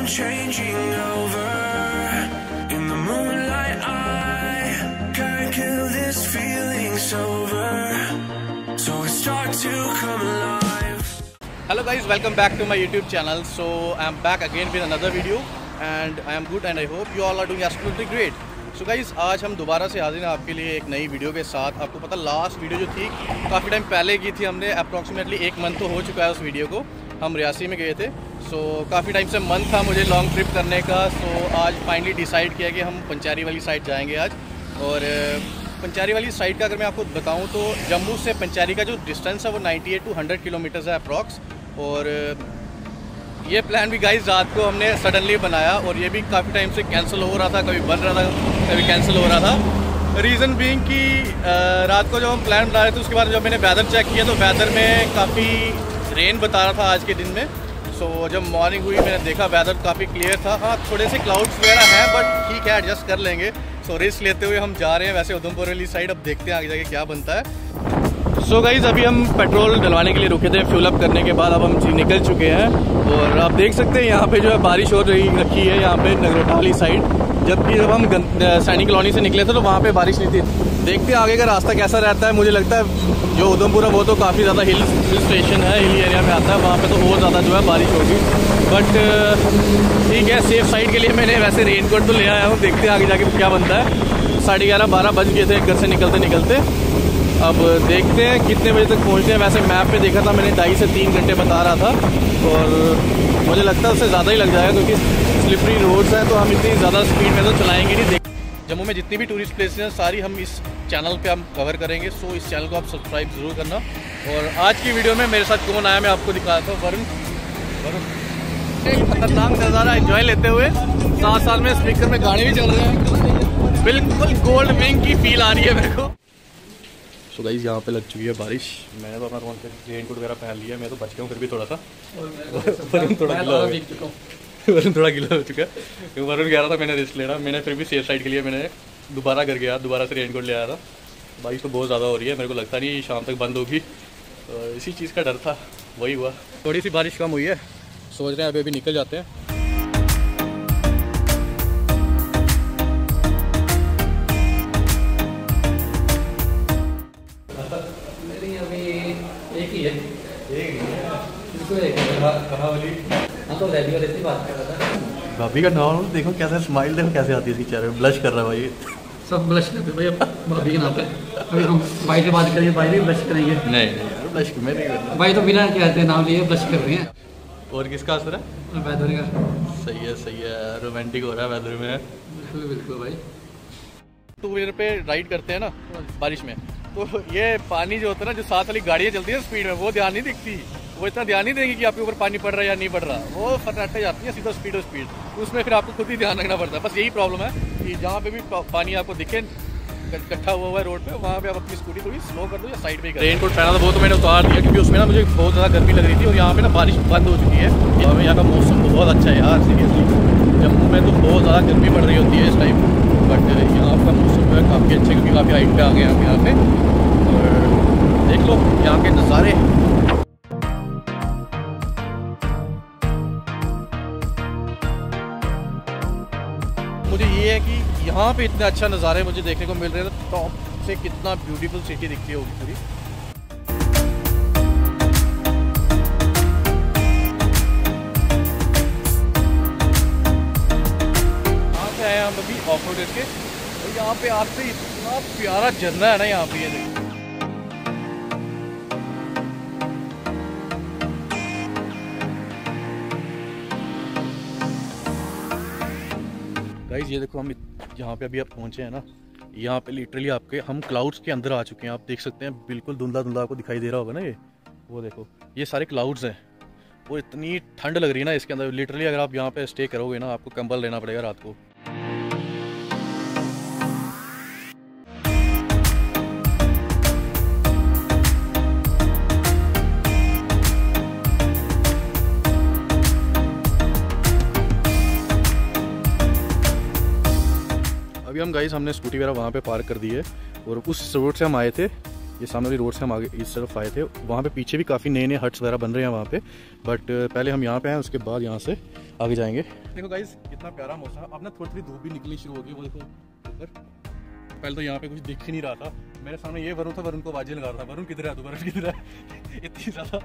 I'm changing over. In the moonlight, I can't kill this feeling sober. So I start to come alive. hello guys welcome back to my youtube channel so i'm back again with another video and i am good and i hope you all are doing absolutely great so guys आज हम दोबारा से हाजिर हैं आपके लिए एक नई वीडियो के साथ आपको पता लास्ट वीडियो जो थी काफ़ी टाइम पहले की थी हमने अप्रॉक्सीमेटली एक मंथ तो हो चुका है उस वीडियो को हम रियासी में गए थे सो काफ़ी टाइम से मन था मुझे लॉन्ग ट्रिप करने का। सो आज फाइनली डिसाइड किया कि हम पंचारी वाली साइड जाएँगे आज। और पंचारी वाली साइड का अगर मैं आपको बताऊँ तो जम्मू से पंचारी का जो डिस्टेंस है वो 98 टू 100 किलोमीटर्स है अप्रॉक्स और ये प्लान भी गाइस रात को हमने सडनली बनाया और ये भी काफ़ी टाइम से कैंसिल हो रहा था, कभी बन रहा था, कभी कैंसिल हो रहा था। रीज़न बीइंग कि रात को जब हम प्लान बना रहे थे, उसके बाद जब मैंने वेदर चेक किया तो वेदर में काफ़ी रेन बता रहा था आज के दिन में। सो so, जब मॉर्निंग हुई मैंने देखा वेदर काफ़ी क्लियर था। हाँ थोड़े से क्लाउड्स वगैरह हैं बट ठीक है एडजस्ट कर लेंगे। सो so, रिस्क लेते हुए हम जा रहे हैं वैसे उधमपुर वाली साइड अब देखते हैं आगे जाके क्या बनता है। सो so गाइज़ अभी हम पेट्रोल डलवाने के लिए रुके थे। फ्यूल अप करने के बाद अब हम निकल चुके हैं। और आप देख सकते हैं यहाँ पे जो है बारिश हो रही रखी है यहाँ पे नगरोटा वाली साइड जबकि जब हम सैनिक कॉलोनी से निकले थे तो वहाँ पे बारिश नहीं थी। देखते हैं आगे का रास्ता कैसा रहता है। मुझे लगता है जो उधमपुर है, वो तो काफ़ी ज़्यादा हिल हिल स्टेशन है, हिल एरिया में आता है। वहाँ पे तो बहुत ज़्यादा जो है बारिश होगी। बट ठीक है सेफ़ साइड के लिए मैंने वैसे रेन कोट तो ले आया हूँ। देखते हैं आगे जाके क्या बनता है। साढ़े ग्यारह, बारह बज गए थे घर से निकलते निकलते। अब देखते हैं कितने बजे तक पहुँचते हैं। वैसे मैप पे देखा था मैंने, ढाई से तीन घंटे बता रहा था। और मुझे लगता है उससे ज़्यादा ही लग जाएगा क्योंकि स्लिपरी रोड्स हैं तो हम इतनी ज़्यादा स्पीड में तो चलाएँगे नहीं। जम्मू में जितनी भी टूरिस्ट प्लेसेस हैं सारी हम इस चैनल पे हम कवर करेंगे सो इस चैनल को आप सब्सक्राइब ज़रूर करना। और आज की वीडियो में मेरे साथ कौन आया मैं आपको दिखाता हूँ। वरुण वरुण। खतरनाक नज़ारा एंजॉय लेते हुए सात साल में स्पीकर में गाने भी चल रहे हैं। बिल्कुल गोल्ड विंग की फील आ रही है मेरे को। सो गाइज़ यहाँ पे लग चुकी है बारिश। मैंने तो अपना रेन कोट वगैरह पहन लिया मैं तो बच गया हूँ फिर भी थोड़ा सा। वरुण थोड़ा गिला हो। गया वरुण थोड़ा गिला हो चुका है। वरुण कह रहा था, मैंने रिस्क लेना। मैंने फिर भी सेफ़ साइड के लिए मैंने दोबारा घर गया, दोबारा से रेनकोट ले आया था। बारिश तो बहुत ज़्यादा हो रही है, मेरे को लगता नहीं शाम तक बंद होगी। इसी चीज़ का डर था, वही हुआ। थोड़ी सी बारिश कम हुई है, सोच रहे हैं अभी अभी निकल जाते हैं। एक ही है। एक है हाँ? तो रेडी वाले से बात कर रहा था। भाभी का नाम देखो कैसे स्माइल देखो कैसे आती है इसकी चेहरे ब्लश कर रहा है भाई। सब ब्लश करते भाई भाभी के नाम पे। अभी हम भाई से बात करेंगे भाई भी ब्लश करेंगे। नहीं नहीं यार ब्लश क्यों? मैं नहीं करना भाई तो बिना कहते नाम लिए ब्लश कर रहे हैं। और किसका असर है? वेदर का। सही है सही है रोमांटिक हो रहा है वेदर में। बिल्कुल बिल्कुल भाई। टू व्हीलर पे राइड करते हैं ना बारिश में। तो ये पानी जो होता है ना जो साथ वाली गाड़ियाँ चलती है स्पीड में वो ध्यान नहीं दिखती। वो इतना ध्यान नहीं देंगे कि आपके ऊपर पानी पड़ रहा है या नहीं पड़ रहा। वो फटाटे जाती है, सीधा स्पीड और स्पीड उसमें फिर आपको खुद ही ध्यान रखना पड़ता है। बस यही प्रॉब्लम है कि जहाँ पे भी पानी आपको दिखे इकट्ठा हुआ हुआ है रोड पे, वहाँ पे आप अपनी स्कूटी थोड़ी स्लो कर दो या साइड पे रेन कोट पहना था, वो तो मैंने उतार दिया क्योंकि उसमें ना मुझे बहुत ज़्यादा गर्मी लग रही थी और यहाँ पे ना बारिश बंद हो चुकी है। हमें यहाँ का मौसम तो बहुत अच्छा है यार सीरियसली जम्मू में तो बहुत ज़्यादा गर्मी पड़ रही होती है इस टाइम बट यहाँ का मौसम जो है काफ़ी अच्छा क्योंकि काफ़ी हाइट पर आ गए हम यहाँ पे। और देख लो, यहाँ के नज़ारे। मुझे ये है कि यहाँ पे इतने अच्छा नज़ारे मुझे देखने को मिल रहे हैं तो टॉप से कितना ब्यूटीफुल सिटी दिखती होगी पूरी। यहाँ पे आए हम अभी ऑफ़ रोड और यहाँ पे आते इतना प्यारा झरना है ना यहाँ पे, ये देखो। गाइज़ ये देखो हम यहाँ पे अभी आप पहुँचे हैं ना, यहाँ पे लिटरली आपके, हम क्लाउड्स के अंदर आ चुके हैं। आप देख सकते हैं, बिल्कुल धुंधला धुंधला आपको दिखाई दे रहा होगा ना ये। वो देखो, ये सारे क्लाउड्स हैं। और इतनी ठंड लग रही है ना इसके अंदर। लिटरली अगर आप यहाँ पे स्टे करोगे ना, आपको कंबल लेना पड़ेगा रात को। अभी हम गाइस हमने स्कूटी वगैरह वहाँ पे पार्क कर दी है और उस रोड से हम आए थे, ये सामने वाली रोड से हम आगे इस तरफ़ आए थे, वहाँ पे पीछे भी काफ़ी नए नए हट्स वगैरह बन रहे हैं वहाँ पे बट पहले हम यहाँ पे हैं उसके बाद यहाँ से आगे जाएँगे। देखो गाइज़ कितना प्यारा मौसम, अब ना थोड़ी थोड़ी धूप भी निकलनी शुरू हो गई, वो देखो, ऊपर। पहले तो यहाँ पे कुछ दिख ही नहीं रहा था। मेरे सामने ये वरुण था, वरुण को बाजी लगा रहा था, वरुण किधर है तू वरुण किधर है? इतनी ज़्यादा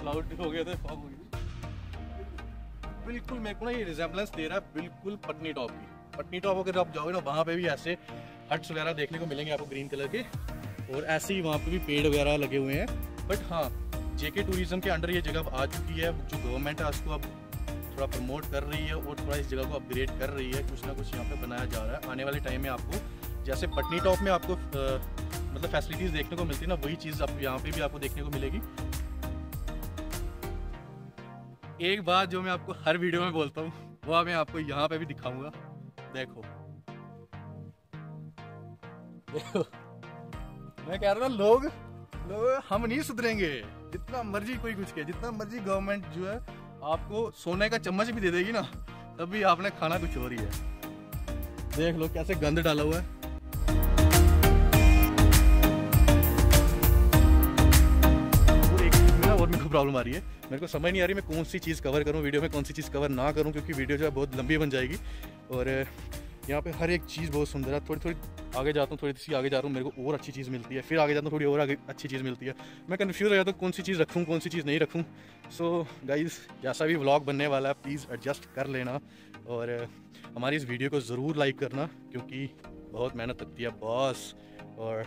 क्लाउड हो गया था बिल्कुल मेरे को ना ये रिजेम्बलेंस दे रहा है, बिल्कुल पटनी टॉप की। पटनी टॉप अगर आप जाओगे ना वहाँ पे भी ऐसे हट्स वगैरह देखने को मिलेंगे आपको ग्रीन कलर के। और ऐसे ही वहाँ पे भी पेड़ वगैरह लगे हुए हैं। बट हाँ जेके टूरिज़्म के अंडर ये जगह आ चुकी है। जो गवर्नमेंट है उसको अब थोड़ा प्रमोट कर रही है और थोड़ा इस जगह को अपग्रेड कर रही है। कुछ ना कुछ यहाँ पे बनाया जा रहा है। आने वाले टाइम में आपको जैसे पटनी टॉप में आपको आ, मतलब फैसिलिटीज़ देखने को मिलती है ना वही चीज़ आप यहाँ पे भी आपको देखने को मिलेगी। एक बात जो मैं आपको हर वीडियो में बोलता हूँ वो मैं आपको यहाँ पे भी दिखाऊँगा। देखो। देखो। मैं कह रहा हूँ लोग लोग हम नहीं सुधरेंगे। जितना मर्ज़ी कोई कुछ कहे, जितना मर्ज़ी गवर्नमेंट जो है आपको सोने का चम्मच भी दे देगी ना तब भी आपने खाना कुछ हो रही है। देख लो कैसे गंद डाला हुआ है। को प्रॉब्लम आ रही है। मेरे को समझ नहीं आ रही मैं कौन सी चीज़ कवर करूँ वीडियो में कौन सी चीज़ कवर ना करूँ, क्योंकि वीडियो जो है बहुत लंबी बन जाएगी। और यहाँ पे हर एक चीज़ बहुत सुंदर है। थोड़ी थोड़ी आगे जाता हूँ थोड़ी सी आगे जा रहा हूँ, मेरे को और अच्छी चीज़ मिलती है। फिर आगे जाता हूँ, थोड़ी और आगे अच्छी चीज़ मिलती है। मैं कन्फ्यूज़ हो जाता हूँ, कौन सी चीज़ रखूँ, कौन सी चीज़ नहीं रखूँ। सो गाइज़ जैसा भी व्लॉग बनने वाला है प्लीज़ एडजस्ट कर लेना। और हमारी इस वीडियो को ज़रूर लाइक करना, क्योंकि बहुत मेहनत लगती है बॉस और,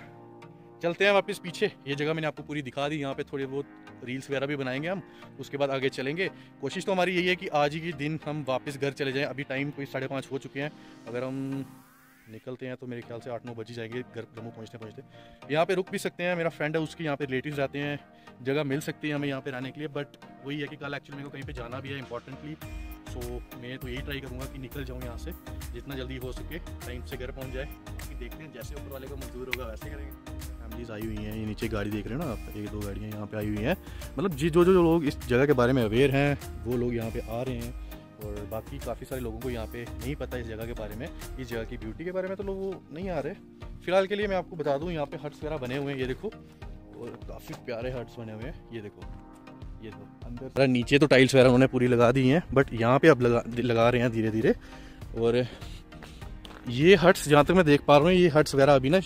चलते हैं वापस पीछे। ये जगह मैंने आपको पूरी दिखा दी, यहाँ पे थोड़ी बहुत रील्स वगैरह भी बनाएँगे हम, उसके बाद आगे चलेंगे। कोशिश तो हमारी यही है कि आज ही के दिन हम वापस घर चले जाएँ। अभी टाइम कोई साढ़े पाँच हो चुके हैं। अगर हम निकलते हैं तो मेरे ख्याल से आठ नौ बजे जाएँगे घर जम्मू पहुँचते पहुँचते। यहाँ पे रुक भी सकते हैं, मेरा फ्रेंड है, उसके यहाँ पे रिलेटिव रहते हैं, जगह मिल सकती है हमें यहाँ पे रहने के लिए बट वही है कि कल एक्चुअली मेरे को कहीं पे जाना भी है इंपॉर्टेंटली सो मैं तो यही ट्राई करूँगा कि निकल जाऊँ यहाँ से, जितना जल्दी हो सके टाइम से घर पहुँच जाए देखते हैं जैसे ऊपर वाले को मंजूर होगा वैसे करेंगे। फैमिलीज़ आई हुई हैं, ये नीचे गाड़ी देख रहे हैं ना आप, एक दो गाड़ियाँ यहाँ पे आई हुई हैं। मतलब जी, जो जो लोग इस जगह के बारे में अवेयर हैं, वो लोग यहाँ पे आ रहे हैं और बाकी काफ़ी सारे लोगों को यहाँ पे नहीं पता इस जगह के बारे में, इस जगह की ब्यूटी के बारे में तो लोग वो नहीं आ रहे। फ़िलहाल के लिए मैं आपको बता दूँ, यहाँ पे हट्स वगैरह बने हुए हैं, ये देखो। और काफ़ी प्यारे हट्स बने हुए हैं, ये देखो ये देखो। अंदर नीचे तो टाइल्स वगैरह उन्होंने पूरी लगा दी हैं बट यहाँ पे अब लगा लगा रहे हैं धीरे धीरे और ये हट्स, जहाँ तक मैं देख पा रहा हूँ, ये हट्स वगैरह अभी ना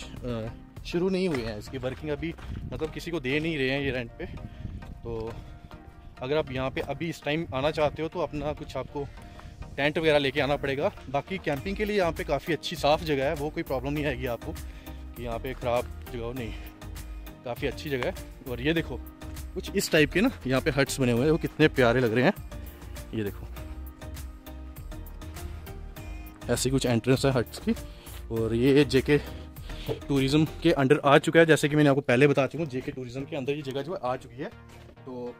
शुरू नहीं हुए हैं, इसकी वर्किंग अभी मतलब किसी को दे नहीं रहे हैं ये रेंट पे। तो अगर आप यहाँ पे अभी इस टाइम आना चाहते हो तो अपना कुछ आपको टेंट वगैरह लेके आना पड़ेगा। बाकी कैंपिंग के लिए यहाँ पे काफ़ी अच्छी साफ़ जगह है, वो कोई प्रॉब्लम नहीं आएगी आपको कि यहाँ पे ख़राब जगह नहीं। काफ़ी अच्छी जगह है। और ये देखो, कुछ इस टाइप के ना यहाँ पे हट्स बने हुए हैं, वो कितने प्यारे लग रहे हैं। ये देखो। ऐसी कुछ एंट्रेंस है हट्स की। और ये जेके टूरिज़्म के अंडर आ चुका है, जैसे कि मैंने आपको पहले बता चुका हूँ, जेके टूरिज़्म के अंदर ये जगह जो है, आ चुकी है। तो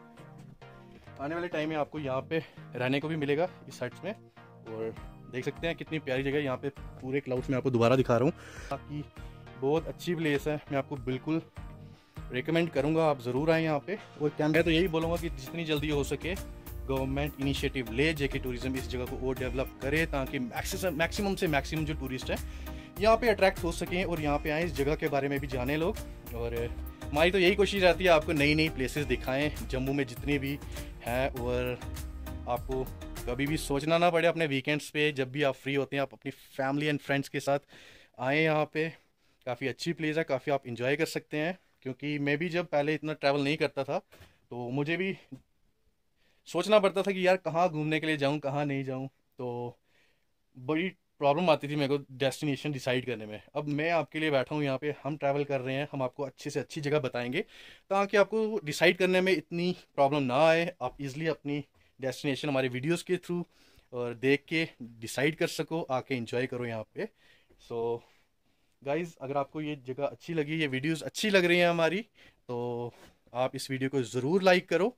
आने वाले टाइम में आपको यहाँ पे रहने को भी मिलेगा, इस साइड्स में। और देख सकते हैं कितनी प्यारी जगह यहाँ पे पूरे क्लाउड्स में आपको दोबारा दिखा रहा हूँ। ताकि बहुत अच्छी प्लेस है, मैं आपको बिल्कुल रिकमेंड करूँगा, आप ज़रूर आएँ यहाँ पे। और क्या मैं तो यही बोलूँगा कि जितनी जल्दी हो सके गवर्नमेंट इनिशिएटिव ले, जेके टूरिज़्म इस जगह को और डेवलप करे, ताकि मैक्सिमम से मैक्सिमम जो टूरिस्ट है यहाँ पे अट्रैक्ट हो सकें और यहाँ पे आए, इस जगह के बारे में भी जाने लोग। और हमारी तो यही कोशिश रहती है आपको नई नई प्लेसेस दिखाएँ, जम्मू में जितनी भी हैं और आपको कभी भी सोचना ना पड़े अपने वीकेंड्स पे, जब भी आप फ्री होते हैं, आप अपनी फैमिली एंड फ्रेंड्स के साथ आएँ यहाँ पे। काफ़ी अच्छी प्लेस है, काफ़ी आप इंजॉय कर सकते हैं, क्योंकि मैं भी जब पहले इतना ट्रैवल नहीं करता था तो मुझे भी सोचना पड़ता था कि यार कहाँ घूमने के लिए जाऊँ, कहाँ नहीं जाऊँ। तो बड़ी प्रॉब्लम आती थी मेरे को डेस्टिनेशन डिसाइड करने में। अब मैं आपके लिए बैठा हूँ यहाँ पे, हम ट्रैवल कर रहे हैं, हम आपको अच्छे से अच्छी जगह बताएँगे, ताकि आपको डिसाइड करने में इतनी प्रॉब्लम ना आए। आप इजली अपनी डेस्टिनेशन हमारे वीडियोस के थ्रू और देख के डिसाइड कर सको, आके इंजॉय करो यहाँ पे। सो गाइज़ अगर आपको ये जगह अच्छी लगी, ये वीडियोस अच्छी लग रही हैं हमारी तो आप इस वीडियो को ज़रूर लाइक करो।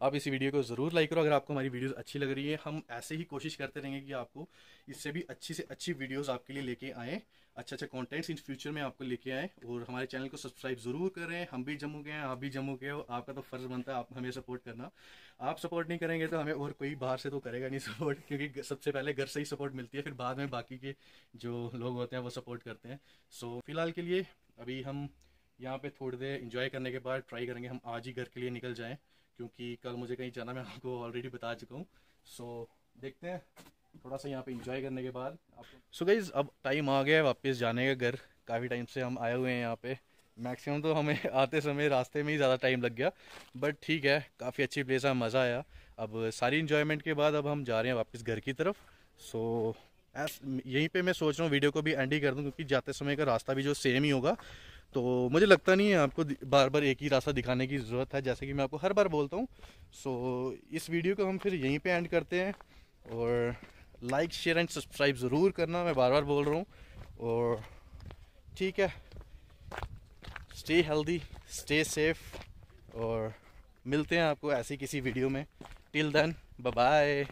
आप इस वीडियो को ज़रूर लाइक करो, अगर आपको हमारी वीडियोस अच्छी लग रही है, हम ऐसे ही कोशिश करते रहेंगे कि आपको इससे भी अच्छी से अच्छी वीडियोस आपके लिए लेके आएँ अच्छा अच्छा कंटेंट्स इन फ्यूचर में आपको लेके आए, और हमारे चैनल को सब्सक्राइब ज़रूर करें। हम भी जम्मू के हैं, आप भी जम्मू के हो, आपका तो फ़र्ज़ बनता है आप हमें सपोर्ट करना। आप सपोर्ट नहीं करेंगे तो हमें और कोई बाहर से तो करेगा नहीं सपोर्ट क्योंकि सबसे पहले घर से ही सपोर्ट मिलती है, फिर बाद में बाकी के जो लोग होते हैं वो सपोर्ट करते हैं। सो फ़िलहाल के लिए अभी हम यहाँ पे थोड़ी देर इंजॉय करने के बाद ट्राई करेंगे, हम आज ही घर के लिए निकल जाएँ। क्योंकि कल मुझे कहीं जाना मैं आपको ऑलरेडी बता चुका हूँ। सो so, देखते हैं। थोड़ा सा यहाँ पे इंजॉय करने के बाद सो so गाइज़ अब टाइम आ गया है वापस जाने का घर। काफ़ी टाइम से हम आए हुए हैं यहाँ पे। मैक्सिमम तो हमें आते समय रास्ते में ही ज़्यादा टाइम लग गया। बट ठीक है काफ़ी अच्छी प्लेस है मज़ा आया। अब सारी इन्जॉयमेंट के बाद अब हम जा रहे हैं वापस घर की तरफ़। सो एस यहीं पे मैं सोच रहा हूँ वीडियो को भी एंड ही कर दूँ, क्योंकि जाते समय का रास्ता भी जो सेम ही होगा। तो मुझे लगता नहीं है आपको बार बार एक ही रास्ता दिखाने की ज़रूरत है, जैसे कि मैं आपको हर बार बोलता हूँ। सो इस वीडियो को हम फिर यहीं पे एंड करते हैं, और लाइक शेयर एंड सब्सक्राइब ज़रूर करना, मैं बार बार बोल रहा हूँ। और ठीक है स्टे हेल्दी स्टे सेफ़ और मिलते हैं आपको ऐसी किसी वीडियो में। Till then bye